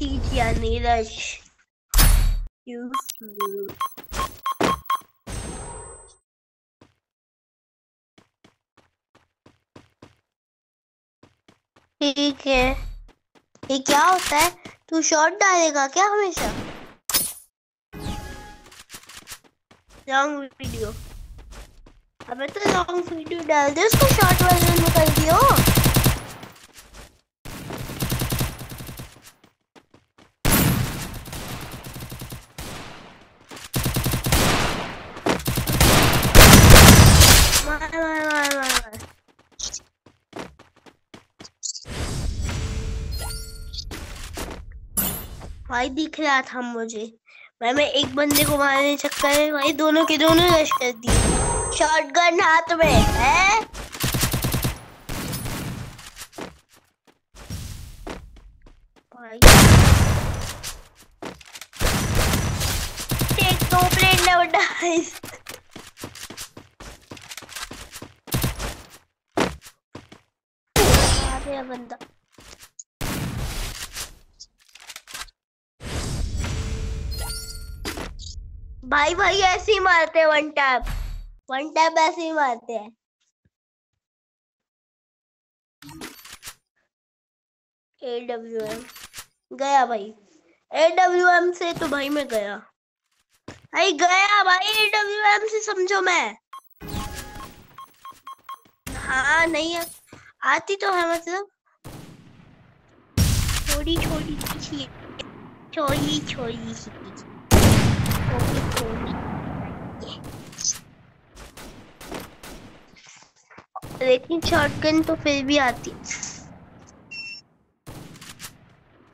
prestige Neeraj ठीक है। ये क्या होता है? तू शॉट डालेगा क्या हमेशा? लॉन्ग वीडियो अबे तो लॉन्ग वीडियो डाल दे, उसको शॉर्ट वर्जन में कर दियो। भाई दिख रहा था मुझे। भाई, मैं एक बंदे को मारने चक्कर में भाई दोनों के दोनों रश कर दिए। शॉटगन हाथ में, है? टेक नेवर डाइस बंदा। भाई भाई, ऐसे ही मारते हैं वन टैप वन टैप ऐसे ही मारते हैं। ए डब्ल्यू एम गया भाई। ए डब्ल्यू एम से तो भाई मैं गया। भाई गया भाई ए डब्ल्यू एम से समझो मैं। हाँ नहीं है आती तो है मतलब। छोड़ी छोड़ी छोड़ी छोड़ी। लेकिन शॉटगन तो फिर भी आती।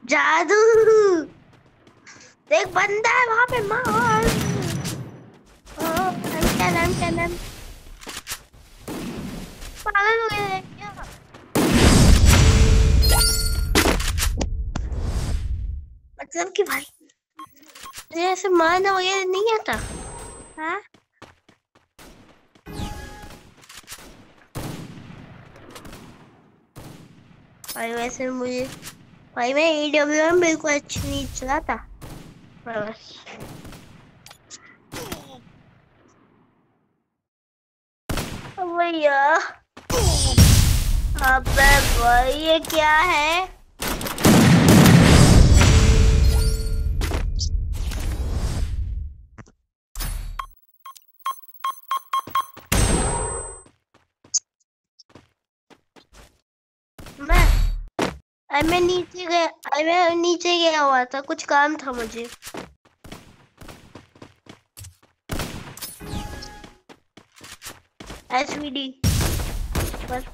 जादू। देख, बंदा है वहाँ पे, मार। पागल हो गए मतलब कि भाई ऐसे मारना वगैरह नहीं आता? हाँ? भाई, वैसे मुझे भाई, मैं ईडब्ल्यू डब्ल्यू एम बिल्कुल अच्छी नहीं चला था बस। भैया, अबे भाई, ये क्या है? मैं नीचे गया मैं नीचे गया हुआ था, कुछ काम था मुझे। एसवीडी बस।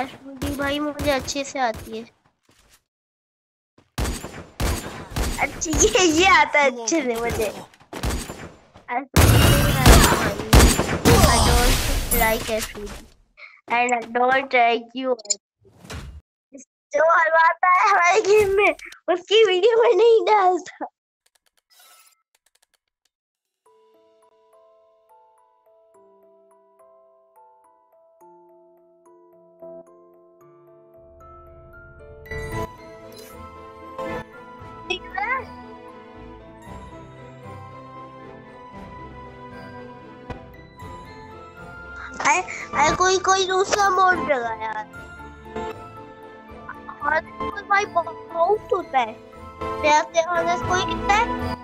एसवीडी भाई मुझे अच्छे से आती है। अच्छी, ये ये आता है अच्छे से मुझे। I don't like SVD and I don't like you. हमारे गेम में उसकी वीडियो में नहीं डालता। कोई कोई दूसरा मोड लगाया। भाई बहुत होता है कोई कितना है